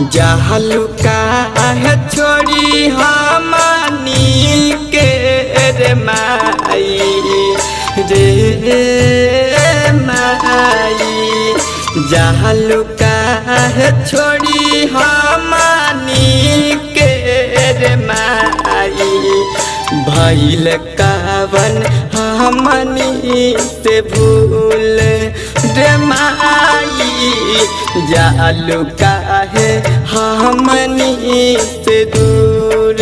जहलू का छोड़ी हमनी के रे माई। रे माई। जहलू का छोड़ी हमनी के रे माई। भैल कावन हमनी से भूल रे माई, जालू काहे हमनी से दूर?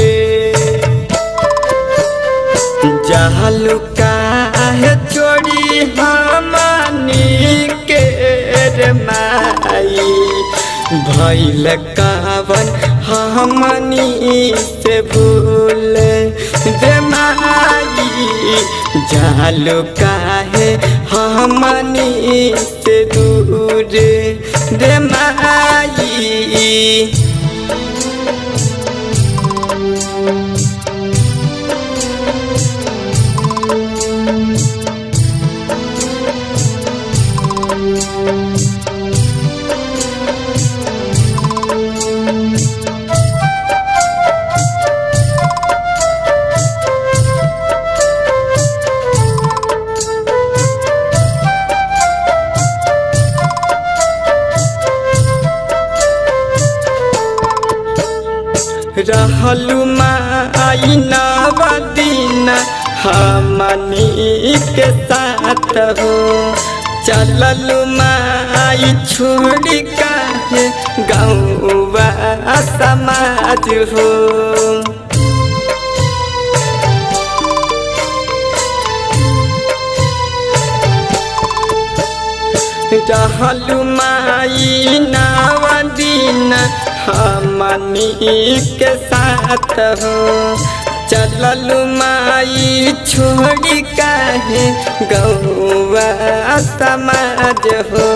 जालू काहे छोड़ी हमनी के रे माई? भैल कावन हमनी से भूल रे माई, जालू काहे हमनी से दूर रे माई। रहलू माई नवदीन हमनी के साथ हो। चललू माई छोड़ी काहे गौवा समाज हो। रहलू हमनी के साथ हो। चललू माई छोड़ काहे, गौवा समाज हो।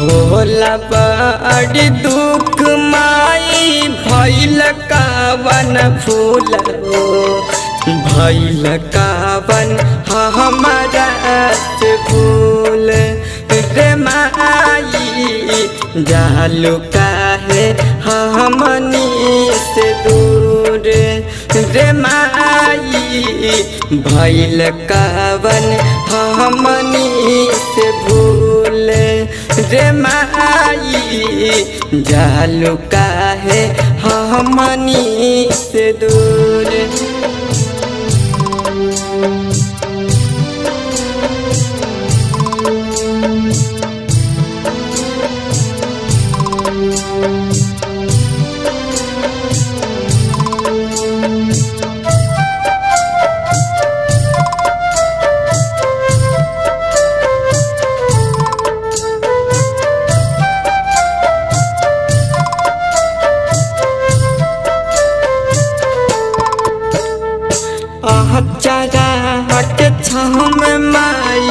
होला बड़ी दुख माई भैल कावन फूल हो। भैल कावन हमारा भूल रे माई जालू काहे मनी से दूर रे माई भैल कावन। मनी से भूल रे माई, जालू काहे? मनी से दूर। चरा के छम माई,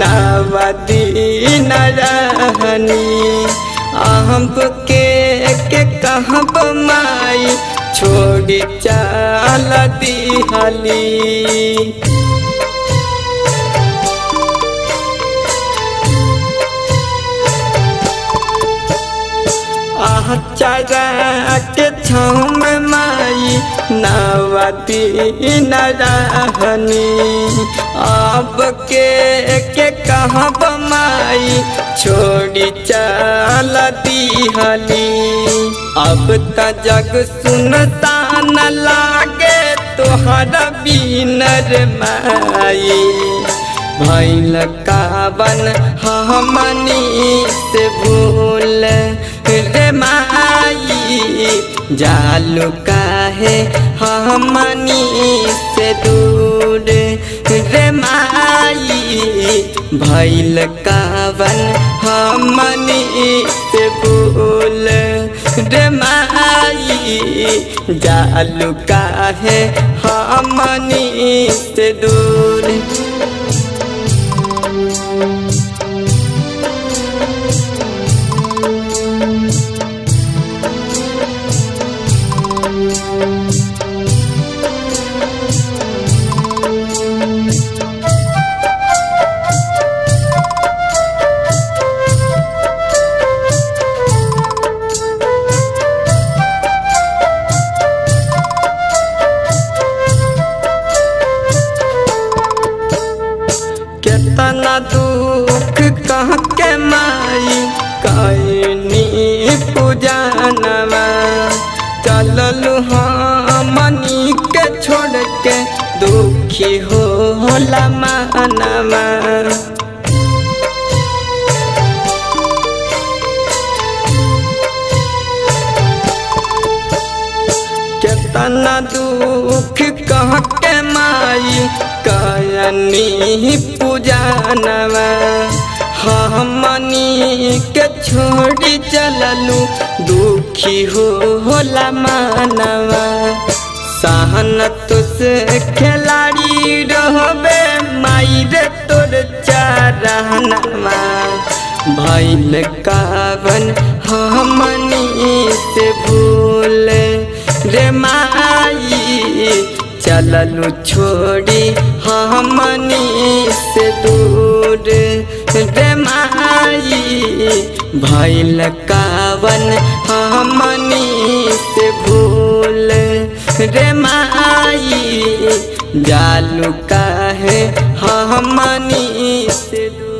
नवदी नरहनी। अहब के के माई छोड़ी चाल दिहली। चरा के छम माई नवती नरहनी अब के के कहब माई छोड़ी चल दिहली अब त जग सुनसान लागे तोहरा बीनर माई। भैल कावन हमनी से भूल रे माई। जालू काहे हमनी से दूर रे माई भैल कावन हमनी से भूल रे माई जालू काहे हमनी से दूर। केतना दुख कह के माई कयनी पूजनवा। हमनी के छोड़ी चललू, दुखी हो होला मानवा। सहन तुस खिलाड़ी रहबे माई रे तोर चारहनवा भैल कावन हमनी से भूल रे माई, चललू छोड़ी हमनी से दूर, रे माई भैल कावन हमनी से भूल रे माई, जालू काहे मानी से दूर।